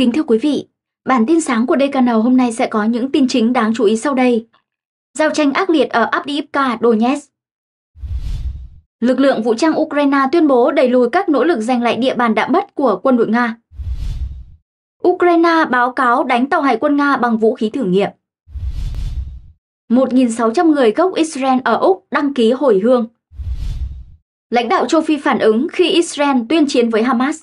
Kính thưa quý vị, bản tin sáng của DKN hôm nay sẽ có những tin chính đáng chú ý sau đây. Giao tranh ác liệt ở Abdiivka, Donetsk. Lực lượng vũ trang Ukraine tuyên bố đẩy lùi các nỗ lực giành lại địa bàn đã mất của quân đội Nga. Ukraine báo cáo đánh tàu hải quân Nga bằng vũ khí thử nghiệm. 1.600 người gốc Israel ở Úc đăng ký hồi hương. Lãnh đạo châu Phi phản ứng khi Israel tuyên chiến với Hamas.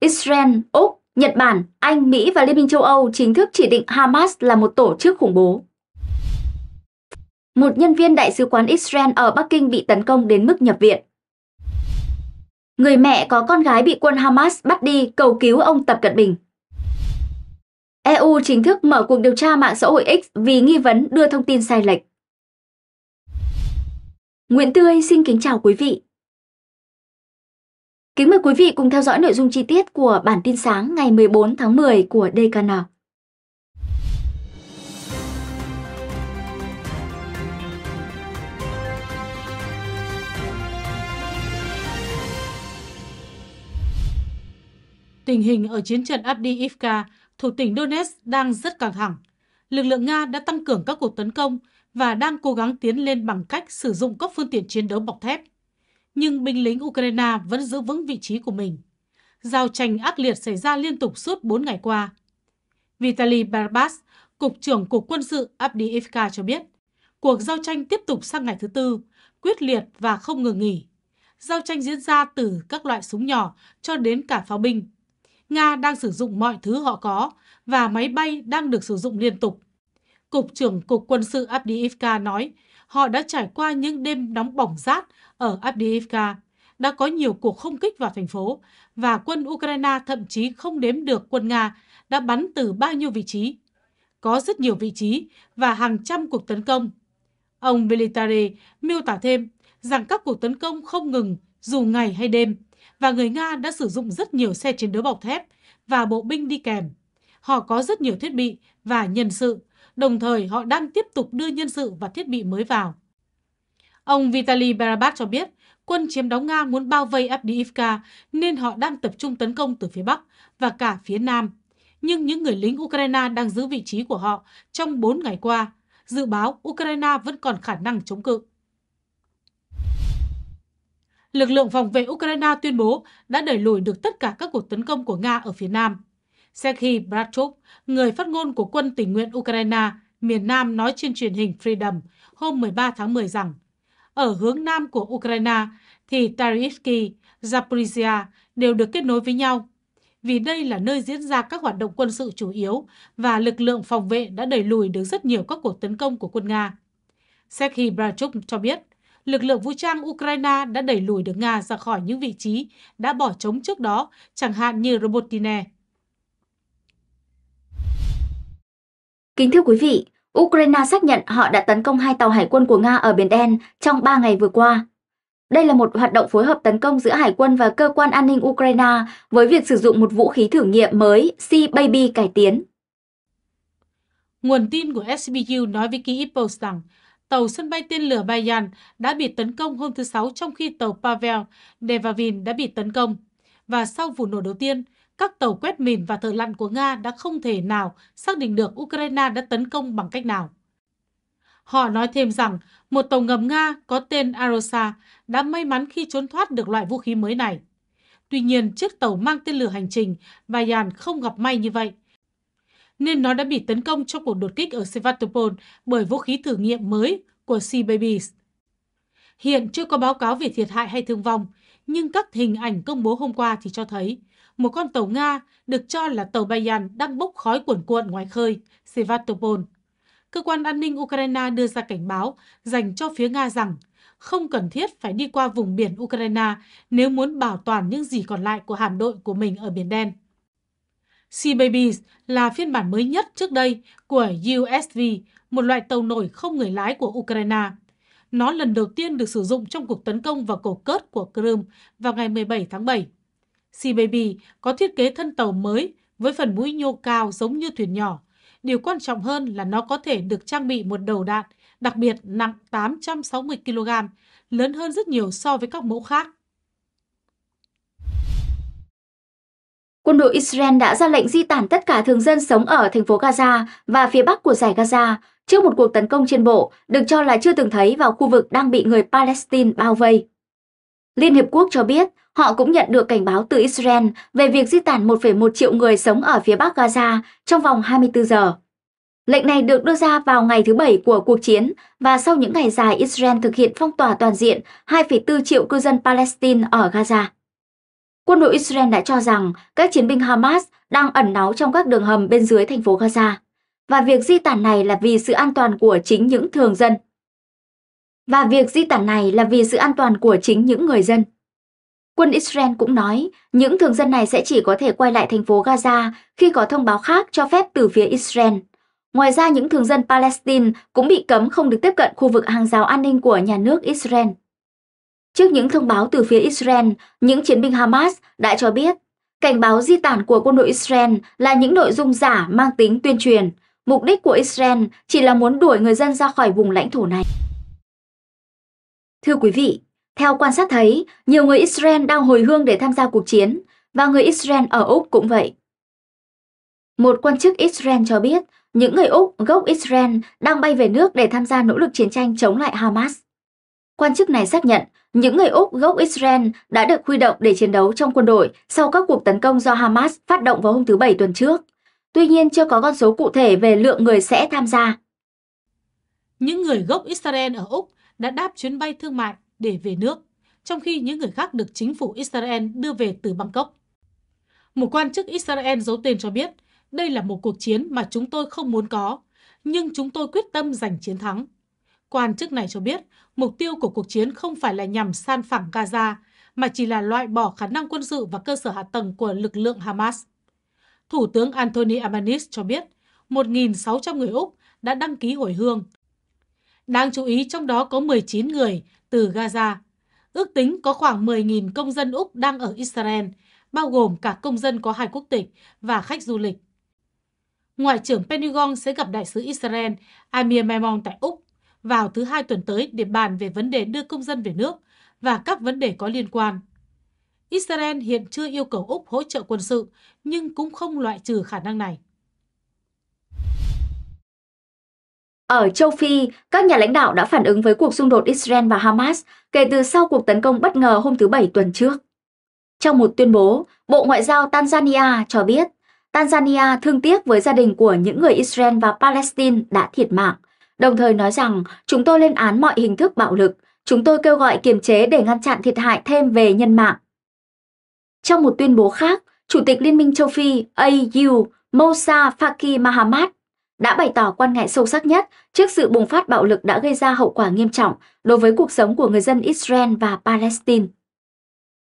Israel, Úc, Nhật Bản, Anh, Mỹ và Liên minh châu Âu chính thức chỉ định Hamas là một tổ chức khủng bố. Một nhân viên đại sứ quán Israel ở Bắc Kinh bị tấn công đến mức nhập viện. Người mẹ có con gái bị quân Hamas bắt đi cầu cứu ông Tập Cận Bình. EU chính thức mở cuộc điều tra mạng xã hội X vì nghi vấn đưa thông tin sai lệch. Nguyễn Tươi xin kính chào quý vị. Kính mời quý vị cùng theo dõi nội dung chi tiết của bản tin sáng ngày 14 tháng 10 của DKN. Tình hình ở chiến trận Avdiivka thuộc tỉnh Donetsk đang rất căng thẳng. Lực lượng Nga đã tăng cường các cuộc tấn công và đang cố gắng tiến lên bằng cách sử dụng các phương tiện chiến đấu bọc thép. Nhưng binh lính Ukraine vẫn giữ vững vị trí của mình. Giao tranh ác liệt xảy ra liên tục suốt 4 ngày qua. Vitaly Barbas, Cục trưởng Cục Quân sự Abdiivka cho biết, cuộc giao tranh tiếp tục sang ngày thứ tư, quyết liệt và không ngừng nghỉ. Giao tranh diễn ra từ các loại súng nhỏ cho đến cả pháo binh. Nga đang sử dụng mọi thứ họ có và máy bay đang được sử dụng liên tục. Cục trưởng Cục Quân sự Abdiivka nói họ đã trải qua những đêm nóng bỏng rát ở Abdiivka, đã có nhiều cuộc không kích vào thành phố và quân Ukraine thậm chí không đếm được quân Nga đã bắn từ bao nhiêu vị trí. Có rất nhiều vị trí và hàng trăm cuộc tấn công. Ông Military miêu tả thêm rằng các cuộc tấn công không ngừng dù ngày hay đêm và người Nga đã sử dụng rất nhiều xe chiến đấu bọc thép và bộ binh đi kèm. Họ có rất nhiều thiết bị và nhân sự, đồng thời họ đang tiếp tục đưa nhân sự và thiết bị mới vào. Ông Vitaly Barabat cho biết, quân chiếm đóng Nga muốn bao vây Avdiivka nên họ đang tập trung tấn công từ phía Bắc và cả phía Nam. Nhưng những người lính Ukraine đang giữ vị trí của họ trong 4 ngày qua. Dự báo Ukraine vẫn còn khả năng chống cự lực lượng phòng vệ Ukraine tuyên bố đã đẩy lùi được tất cả các cuộc tấn công của Nga ở phía Nam. Sergei Bratchuk, người phát ngôn của quân tình nguyện Ukraine, miền Nam nói trên truyền hình Freedom hôm 13 tháng 10 rằng, ở hướng Nam của Ukraine thì Tarivsky, Zaporizhia đều được kết nối với nhau, vì đây là nơi diễn ra các hoạt động quân sự chủ yếu và lực lượng phòng vệ đã đẩy lùi được rất nhiều các cuộc tấn công của quân Nga. Sergei Bratchuk cho biết, lực lượng vũ trang Ukraine đã đẩy lùi được Nga ra khỏi những vị trí đã bỏ trống trước đó, chẳng hạn như Robotine. Kính thưa quý vị, Ukraine xác nhận họ đã tấn công hai tàu hải quân của Nga ở Biển Đen trong 3 ngày vừa qua. Đây là một hoạt động phối hợp tấn công giữa Hải quân và Cơ quan An ninh Ukraine với việc sử dụng một vũ khí thử nghiệm mới Sea-Baby cải tiến. Nguồn tin của SBU nói với Kyiv rằng tàu sân bay tên lửa Bayan đã bị tấn công hôm thứ Sáu trong khi tàu Pavel Devavin đã bị tấn công. Và sau vụ nổ đầu tiên, các tàu quét mìn và thợ lặn của Nga đã không thể nào xác định được Ukraine đã tấn công bằng cách nào. Họ nói thêm rằng một tàu ngầm Nga có tên Arosa đã may mắn khi trốn thoát được loại vũ khí mới này. Tuy nhiên, chiếc tàu mang tên lửa hành trình Bayan không gặp may như vậy nên nó đã bị tấn công trong cuộc đột kích ở Sevastopol bởi vũ khí thử nghiệm mới của Sea Babies. Hiện chưa có báo cáo về thiệt hại hay thương vong, nhưng các hình ảnh công bố hôm qua thì cho thấy một con tàu Nga được cho là tàu Bayan đang bốc khói cuồn cuộn ngoài khơi Sevastopol. Cơ quan an ninh Ukraine đưa ra cảnh báo dành cho phía Nga rằng không cần thiết phải đi qua vùng biển Ukraine nếu muốn bảo toàn những gì còn lại của hạm đội của mình ở Biển Đen. Sea Babies là phiên bản mới nhất trước đây của USV, một loại tàu nổi không người lái của Ukraine. Nó lần đầu tiên được sử dụng trong cuộc tấn công vào cầu cớt của Crimea vào ngày 17 tháng 7. Sea Baby có thiết kế thân tàu mới với phần mũi nhô cao giống như thuyền nhỏ. Điều quan trọng hơn là nó có thể được trang bị một đầu đạn, đặc biệt nặng 860 kg, lớn hơn rất nhiều so với các mẫu khác. Quân đội Israel đã ra lệnh di tản tất cả thường dân sống ở thành phố Gaza và phía bắc của giải Gaza trước một cuộc tấn công trên bộ được cho là chưa từng thấy vào khu vực đang bị người Palestine bao vây. Liên Hiệp Quốc cho biết họ cũng nhận được cảnh báo từ Israel về việc di tản 1,1 triệu người sống ở phía bắc Gaza trong vòng 24 giờ. Lệnh này được đưa ra vào ngày thứ Bảy của cuộc chiến và sau những ngày dài Israel thực hiện phong tỏa toàn diện 2,4 triệu cư dân Palestine ở Gaza. Quân đội Israel đã cho rằng các chiến binh Hamas đang ẩn náu trong các đường hầm bên dưới thành phố Gaza, và việc di tản này là vì sự an toàn của chính những thường dân. Và việc di tản này là vì sự an toàn của chính những người dân. Quân Israel cũng nói những thường dân này sẽ chỉ có thể quay lại thành phố Gaza khi có thông báo khác cho phép từ phía Israel. Ngoài ra, những thường dân Palestine cũng bị cấm không được tiếp cận khu vực hàng rào an ninh của nhà nước Israel. Trước những thông báo từ phía Israel, những chiến binh Hamas đã cho biết cảnh báo di tản của quân đội Israel là những nội dung giả mang tính tuyên truyền. Mục đích của Israel chỉ là muốn đuổi người dân ra khỏi vùng lãnh thổ này. Thưa quý vị, theo quan sát thấy, nhiều người Israel đang hồi hương để tham gia cuộc chiến, và người Israel ở Úc cũng vậy. Một quan chức Israel cho biết, những người Úc gốc Israel đang bay về nước để tham gia nỗ lực chiến tranh chống lại Hamas. Quan chức này xác nhận những người Úc gốc Israel đã được huy động để chiến đấu trong quân đội sau các cuộc tấn công do Hamas phát động vào hôm thứ Bảy tuần trước. Tuy nhiên chưa có con số cụ thể về lượng người sẽ tham gia. Những người gốc Israel ở Úc đã đáp chuyến bay thương mại để về nước, trong khi những người khác được chính phủ Israel đưa về từ Bangkok. Một quan chức Israel giấu tên cho biết, đây là một cuộc chiến mà chúng tôi không muốn có, nhưng chúng tôi quyết tâm giành chiến thắng. Quan chức này cho biết, mục tiêu của cuộc chiến không phải là nhằm san phẳng Gaza, mà chỉ là loại bỏ khả năng quân sự và cơ sở hạ tầng của lực lượng Hamas. Thủ tướng Anthony Albanese cho biết, 1.600 người Úc đã đăng ký hồi hương. Đáng chú ý trong đó có 19 người từ Gaza. Ước tính có khoảng 10.000 công dân Úc đang ở Israel, bao gồm cả công dân có hai quốc tịch và khách du lịch. Ngoại trưởng Pentagon sẽ gặp đại sứ Israel Amir Maimon tại Úc vào thứ hai tuần tới để bàn về vấn đề đưa công dân về nước và các vấn đề có liên quan. Israel hiện chưa yêu cầu Úc hỗ trợ quân sự, nhưng cũng không loại trừ khả năng này. Ở châu Phi, các nhà lãnh đạo đã phản ứng với cuộc xung đột Israel và Hamas kể từ sau cuộc tấn công bất ngờ hôm thứ Bảy tuần trước. Trong một tuyên bố, Bộ Ngoại giao Tanzania cho biết Tanzania thương tiếc với gia đình của những người Israel và Palestine đã thiệt mạng, đồng thời nói rằng chúng tôi lên án mọi hình thức bạo lực, chúng tôi kêu gọi kiềm chế để ngăn chặn thiệt hại thêm về nhân mạng. Trong một tuyên bố khác, Chủ tịch Liên minh châu Phi AU Moussa Faki Mahamat đã bày tỏ quan ngại sâu sắc nhất trước sự bùng phát bạo lực đã gây ra hậu quả nghiêm trọng đối với cuộc sống của người dân Israel và Palestine.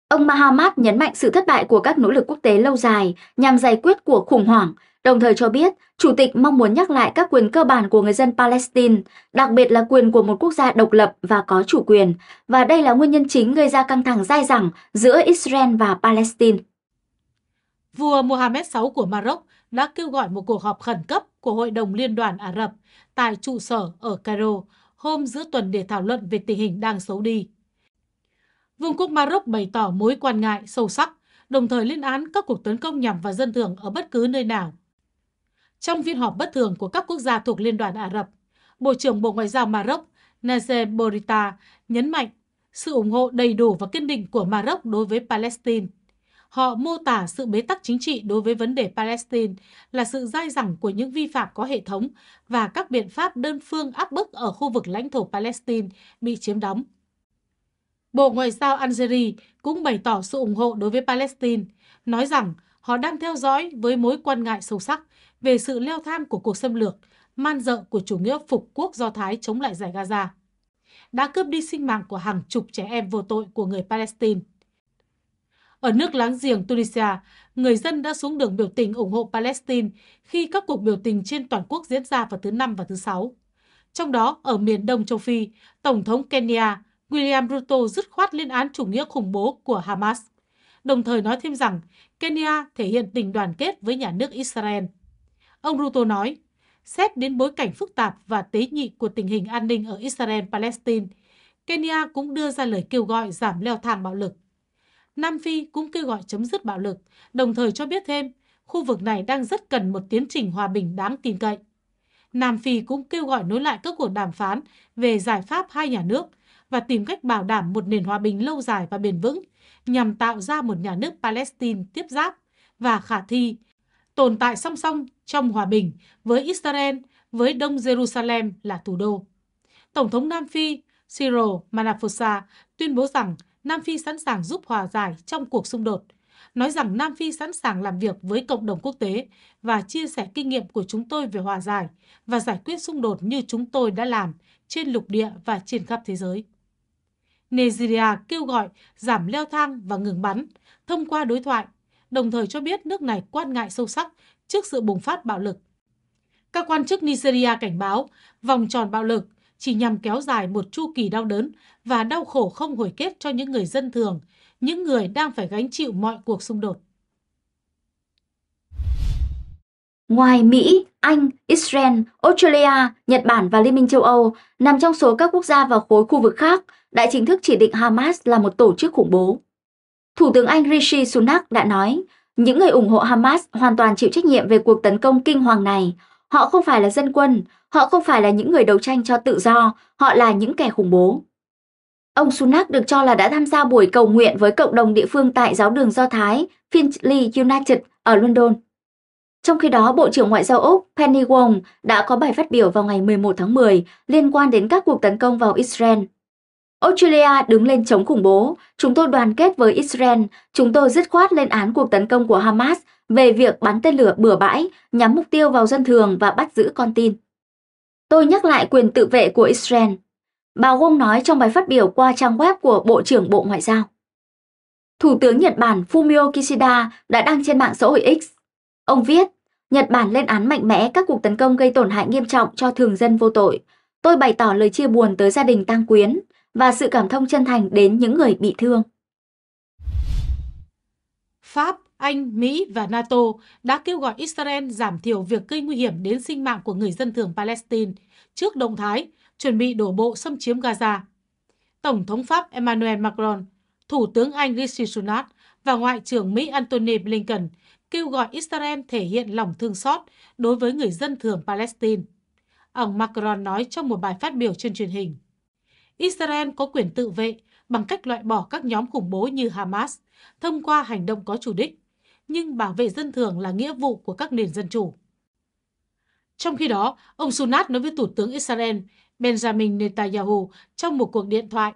Ông Mahamat nhấn mạnh sự thất bại của các nỗ lực quốc tế lâu dài nhằm giải quyết cuộc khủng hoảng, đồng thời cho biết Chủ tịch mong muốn nhắc lại các quyền cơ bản của người dân Palestine, đặc biệt là quyền của một quốc gia độc lập và có chủ quyền, và đây là nguyên nhân chính gây ra căng thẳng dai dẳng giữa Israel và Palestine. Vua Mohammed VI của Maroc đã kêu gọi một cuộc họp khẩn cấp của Hội đồng Liên đoàn Ả Rập tại trụ sở ở Cairo hôm giữa tuần để thảo luận về tình hình đang xấu đi. Vương quốc Maroc bày tỏ mối quan ngại sâu sắc, đồng thời lên án các cuộc tấn công nhằm vào dân thường ở bất cứ nơi nào. Trong phiên họp bất thường của các quốc gia thuộc Liên đoàn Ả Rập, Bộ trưởng Bộ Ngoại giao Maroc Nazem Borita nhấn mạnh sự ủng hộ đầy đủ và kiên định của Maroc đối với Palestine. Họ mô tả sự bế tắc chính trị đối với vấn đề Palestine là sự dai dẳng của những vi phạm có hệ thống và các biện pháp đơn phương áp bức ở khu vực lãnh thổ Palestine bị chiếm đóng. Bộ Ngoại giao Algeria cũng bày tỏ sự ủng hộ đối với Palestine, nói rằng họ đang theo dõi với mối quan ngại sâu sắc về sự leo thang của cuộc xâm lược, man dợ của chủ nghĩa phục quốc Do Thái chống lại giải Gaza, đã cướp đi sinh mạng của hàng chục trẻ em vô tội của người Palestine. Ở nước láng giềng Tunisia, người dân đã xuống đường biểu tình ủng hộ Palestine khi các cuộc biểu tình trên toàn quốc diễn ra vào thứ Năm và thứ Sáu. Trong đó, ở miền đông châu Phi, Tổng thống Kenya William Ruto dứt khoát lên án chủ nghĩa khủng bố của Hamas, đồng thời nói thêm rằng Kenya thể hiện tình đoàn kết với nhà nước Israel. Ông Ruto nói, xét đến bối cảnh phức tạp và tế nhị của tình hình an ninh ở Israel-Palestine, Kenya cũng đưa ra lời kêu gọi giảm leo thang bạo lực. Nam Phi cũng kêu gọi chấm dứt bạo lực, đồng thời cho biết thêm khu vực này đang rất cần một tiến trình hòa bình đáng tin cậy. Nam Phi cũng kêu gọi nối lại các cuộc đàm phán về giải pháp hai nhà nước và tìm cách bảo đảm một nền hòa bình lâu dài và bền vững nhằm tạo ra một nhà nước Palestine tiếp giáp và khả thi, tồn tại song song trong hòa bình với Israel, với Đông Jerusalem là thủ đô. Tổng thống Nam Phi Cyril Ramaphosa tuyên bố rằng Nam Phi sẵn sàng giúp hòa giải trong cuộc xung đột, nói rằng Nam Phi sẵn sàng làm việc với cộng đồng quốc tế và chia sẻ kinh nghiệm của chúng tôi về hòa giải và giải quyết xung đột như chúng tôi đã làm trên lục địa và trên khắp thế giới. Nigeria kêu gọi giảm leo thang và ngừng bắn thông qua đối thoại, đồng thời cho biết nước này quan ngại sâu sắc trước sự bùng phát bạo lực. Các quan chức Nigeria cảnh báo vòng tròn bạo lực chỉ nhằm kéo dài một chu kỳ đau đớn và đau khổ không hồi kết cho những người dân thường, những người đang phải gánh chịu mọi cuộc xung đột. Ngoài Mỹ, Anh, Israel, Australia, Nhật Bản và Liên minh châu Âu nằm trong số các quốc gia và khối khu vực khác đã chính thức chỉ định Hamas là một tổ chức khủng bố. Thủ tướng Anh Rishi Sunak đã nói, những người ủng hộ Hamas hoàn toàn chịu trách nhiệm về cuộc tấn công kinh hoàng này. Họ không phải là dân quân, họ không phải là những người đấu tranh cho tự do, họ là những kẻ khủng bố. Ông Sunak được cho là đã tham gia buổi cầu nguyện với cộng đồng địa phương tại giáo đường Do Thái Finchley United ở London. Trong khi đó, Bộ trưởng Ngoại giao Úc Penny Wong đã có bài phát biểu vào ngày 11 tháng 10 liên quan đến các cuộc tấn công vào Israel. Australia đứng lên chống khủng bố, chúng tôi đoàn kết với Israel, chúng tôi dứt khoát lên án cuộc tấn công của Hamas về việc bắn tên lửa bừa bãi, nhắm mục tiêu vào dân thường và bắt giữ con tin. Tôi nhắc lại quyền tự vệ của Israel. Bà Wong nói trong bài phát biểu qua trang web của Bộ trưởng Bộ Ngoại giao. Thủ tướng Nhật Bản Fumio Kishida đã đăng trên mạng xã hội X. Ông viết, Nhật Bản lên án mạnh mẽ các cuộc tấn công gây tổn hại nghiêm trọng cho thường dân vô tội. Tôi bày tỏ lời chia buồn tới gia đình tang quyến và sự cảm thông chân thành đến những người bị thương. Pháp, anh, Mỹ và NATO đã kêu gọi Israel giảm thiểu việc gây nguy hiểm đến sinh mạng của người dân thường Palestine trước động thái chuẩn bị đổ bộ xâm chiếm Gaza. Tổng thống Pháp Emmanuel Macron, Thủ tướng Anh Rishi Sunak và Ngoại trưởng Mỹ Antony Blinken kêu gọi Israel thể hiện lòng thương xót đối với người dân thường Palestine. Ông Macron nói trong một bài phát biểu trên truyền hình. Israel có quyền tự vệ bằng cách loại bỏ các nhóm khủng bố như Hamas thông qua hành động có chủ đích, nhưng bảo vệ dân thường là nghĩa vụ của các nền dân chủ. Trong khi đó, ông Sunat nói với Thủ tướng Israel Benjamin Netanyahu trong một cuộc điện thoại.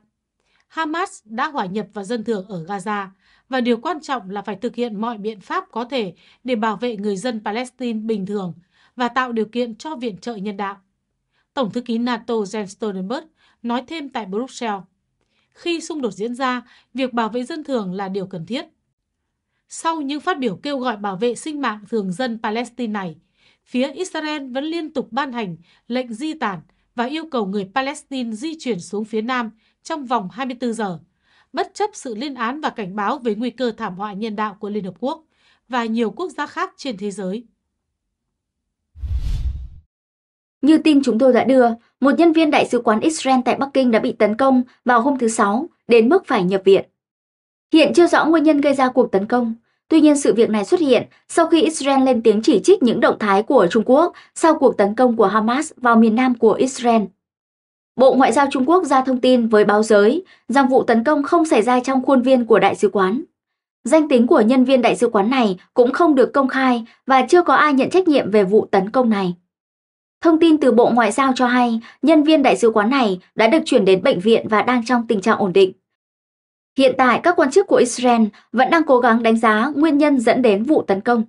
Hamas đã hòa nhập vào dân thường ở Gaza và điều quan trọng là phải thực hiện mọi biện pháp có thể để bảo vệ người dân Palestine bình thường và tạo điều kiện cho viện trợ nhân đạo. Tổng thư ký NATO Jens Stoltenberg nói thêm tại Brussels, khi xung đột diễn ra, việc bảo vệ dân thường là điều cần thiết. Sau những phát biểu kêu gọi bảo vệ sinh mạng thường dân Palestine này, phía Israel vẫn liên tục ban hành lệnh di tản và yêu cầu người Palestine di chuyển xuống phía Nam trong vòng 24 giờ, bất chấp sự liên án và cảnh báo về nguy cơ thảm họa nhân đạo của Liên Hợp Quốc và nhiều quốc gia khác trên thế giới. Như tin chúng tôi đã đưa, một nhân viên đại sứ quán Israel tại Bắc Kinh đã bị tấn công vào hôm thứ Sáu, đến mức phải nhập viện. Hiện chưa rõ nguyên nhân gây ra cuộc tấn công, tuy nhiên sự việc này xuất hiện sau khi Israel lên tiếng chỉ trích những động thái của Trung Quốc sau cuộc tấn công của Hamas vào miền nam của Israel. Bộ Ngoại giao Trung Quốc ra thông tin với báo giới rằng vụ tấn công không xảy ra trong khuôn viên của đại sứ quán. Danh tính của nhân viên đại sứ quán này cũng không được công khai và chưa có ai nhận trách nhiệm về vụ tấn công này. Thông tin từ Bộ Ngoại giao cho hay, nhân viên đại sứ quán này đã được chuyển đến bệnh viện và đang trong tình trạng ổn định. Hiện tại, các quan chức của Israel vẫn đang cố gắng đánh giá nguyên nhân dẫn đến vụ tấn công.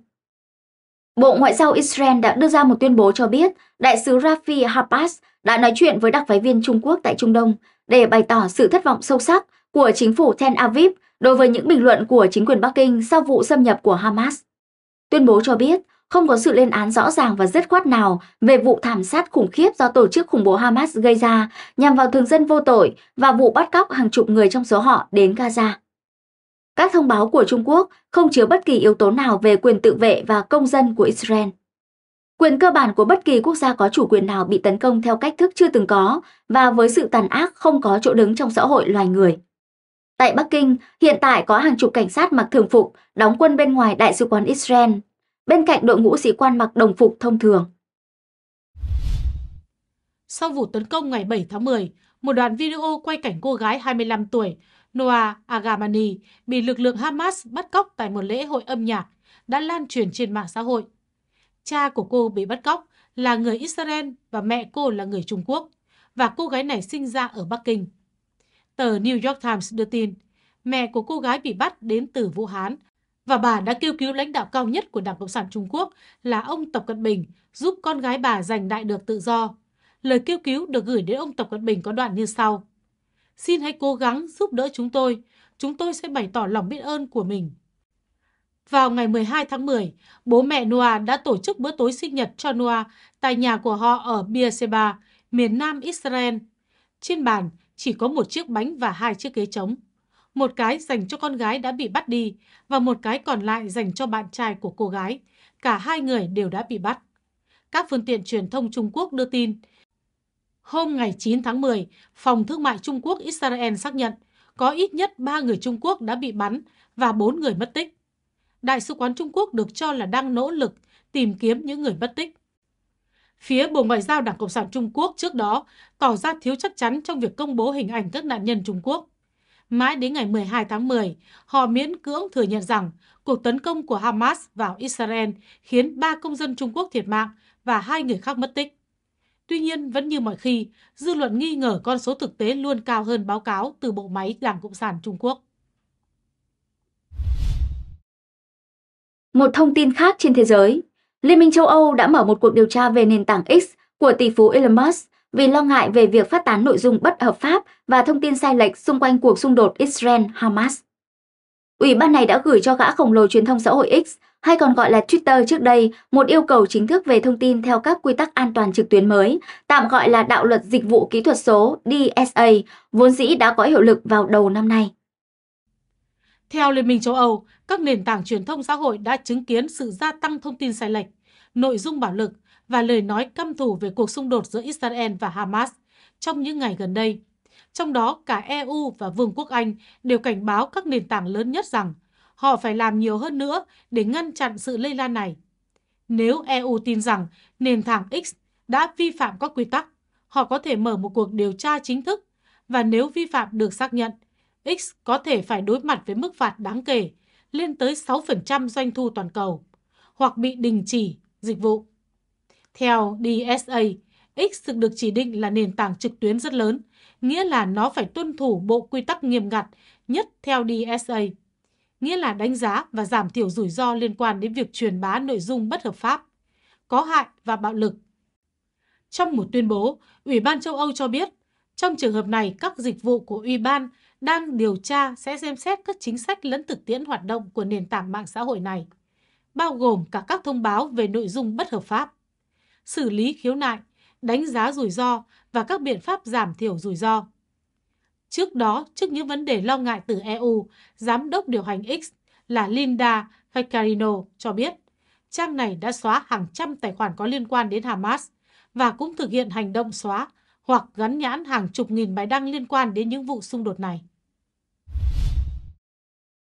Bộ Ngoại giao Israel đã đưa ra một tuyên bố cho biết đại sứ Rafi Hapas đã nói chuyện với đặc phái viên Trung Quốc tại Trung Đông để bày tỏ sự thất vọng sâu sắc của chính phủ Tel Aviv đối với những bình luận của chính quyền Bắc Kinh sau vụ xâm nhập của Hamas. Tuyên bố cho biết không có sự lên án rõ ràng và dứt khoát nào về vụ thảm sát khủng khiếp do tổ chức khủng bố Hamas gây ra nhằm vào thường dân vô tội và vụ bắt cóc hàng chục người trong số họ đến Gaza. Các thông báo của Trung Quốc không chứa bất kỳ yếu tố nào về quyền tự vệ và công dân của Israel. Quyền cơ bản của bất kỳ quốc gia có chủ quyền nào bị tấn công theo cách thức chưa từng có và với sự tàn ác không có chỗ đứng trong xã hội loài người. Tại Bắc Kinh, hiện tại có hàng chục cảnh sát mặc thường phục đóng quân bên ngoài Đại sứ quán Israel, bên cạnh đội ngũ sĩ quan mặc đồng phục thông thường. Sau vụ tấn công ngày 7 tháng 10, một đoạn video quay cảnh cô gái 25 tuổi Noah Agamani bị lực lượng Hamas bắt cóc tại một lễ hội âm nhạc đã lan truyền trên mạng xã hội. Cha của cô bị bắt cóc là người Israel và mẹ cô là người Trung Quốc, và cô gái này sinh ra ở Bắc Kinh. Tờ New York Times đưa tin, mẹ của cô gái bị bắt đến từ Vũ Hán và bà đã kêu cứu lãnh đạo cao nhất của Đảng Cộng sản Trung Quốc là ông Tập Cận Bình giúp con gái bà giành lại được tự do. Lời kêu cứu được gửi đến ông Tập Cận Bình có đoạn như sau. Xin hãy cố gắng giúp đỡ chúng tôi, chúng tôi sẽ bày tỏ lòng biết ơn của mình. Vào ngày 12 tháng 10, bố mẹ Noah đã tổ chức bữa tối sinh nhật cho Noah tại nhà của họ ở Beersheba, miền nam Israel. Trên bàn chỉ có một chiếc bánh và hai chiếc ghế trống. Một cái dành cho con gái đã bị bắt đi và một cái còn lại dành cho bạn trai của cô gái. Cả hai người đều đã bị bắt. Các phương tiện truyền thông Trung Quốc đưa tin, hôm ngày 9 tháng 10, Phòng Thương mại Trung Quốc Israel xác nhận có ít nhất 3 người Trung Quốc đã bị bắn và 4 người mất tích. Đại sứ quán Trung Quốc được cho là đang nỗ lực tìm kiếm những người mất tích. Phía Bộ Ngoại giao Đảng Cộng sản Trung Quốc trước đó tỏ ra thiếu chắc chắn trong việc công bố hình ảnh các nạn nhân Trung Quốc. Mãi đến ngày 12 tháng 10, họ miễn cưỡng thừa nhận rằng cuộc tấn công của Hamas vào Israel khiến ba công dân Trung Quốc thiệt mạng và hai người khác mất tích. Tuy nhiên, vẫn như mọi khi, dư luận nghi ngờ con số thực tế luôn cao hơn báo cáo từ bộ máy Đảng Cộng sản Trung Quốc. Một thông tin khác trên thế giới, Liên minh châu Âu đã mở một cuộc điều tra về nền tảng X của tỷ phú Elon Musk vì lo ngại về việc phát tán nội dung bất hợp pháp và thông tin sai lệch xung quanh cuộc xung đột Israel-Hamas. Ủy ban này đã gửi cho gã khổng lồ truyền thông xã hội X, hay còn gọi là Twitter trước đây, một yêu cầu chính thức về thông tin theo các quy tắc an toàn trực tuyến mới, tạm gọi là Đạo luật Dịch vụ Kỹ thuật số DSA, vốn dĩ đã có hiệu lực vào đầu năm nay. Theo Liên minh châu Âu, các nền tảng truyền thông xã hội đã chứng kiến sự gia tăng thông tin sai lệch, nội dung bạo lực và lời nói căm thù về cuộc xung đột giữa Israel và Hamas trong những ngày gần đây. Trong đó, cả EU và Vương quốc Anh đều cảnh báo các nền tảng lớn nhất rằng họ phải làm nhiều hơn nữa để ngăn chặn sự lây lan này. Nếu EU tin rằng nền tảng X đã vi phạm các quy tắc, họ có thể mở một cuộc điều tra chính thức và nếu vi phạm được xác nhận, X có thể phải đối mặt với mức phạt đáng kể, lên tới 6% doanh thu toàn cầu, hoặc bị đình chỉ dịch vụ. Theo DSA, X thực được chỉ định là nền tảng trực tuyến rất lớn, nghĩa là nó phải tuân thủ bộ quy tắc nghiêm ngặt nhất theo DSA, nghĩa là đánh giá và giảm thiểu rủi ro liên quan đến việc truyền bá nội dung bất hợp pháp, có hại và bạo lực. Trong một tuyên bố, Ủy ban châu Âu cho biết, trong trường hợp này, các dịch vụ của Ủy ban đang điều tra sẽ xem xét các chính sách lẫn thực tiễn hoạt động của nền tảng mạng xã hội này, bao gồm cả các thông báo về nội dung bất hợp pháp, xử lý khiếu nại, đánh giá rủi ro và các biện pháp giảm thiểu rủi ro. Trước đó, trước những vấn đề lo ngại từ EU, Giám đốc điều hành X là Linda Vaccarino cho biết, trang này đã xóa hàng trăm tài khoản có liên quan đến Hamas và cũng thực hiện hành động xóa hoặc gắn nhãn hàng chục nghìn bài đăng liên quan đến những vụ xung đột này.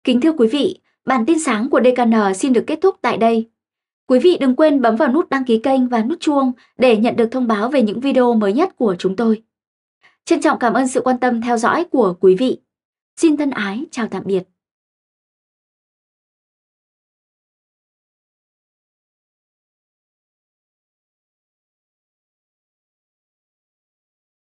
Kính thưa quý vị, bản tin sáng của DKN xin được kết thúc tại đây. Quý vị đừng quên bấm vào nút đăng ký kênh và nút chuông để nhận được thông báo về những video mới nhất của chúng tôi. Trân trọng cảm ơn sự quan tâm theo dõi của quý vị. Xin thân ái, chào tạm biệt.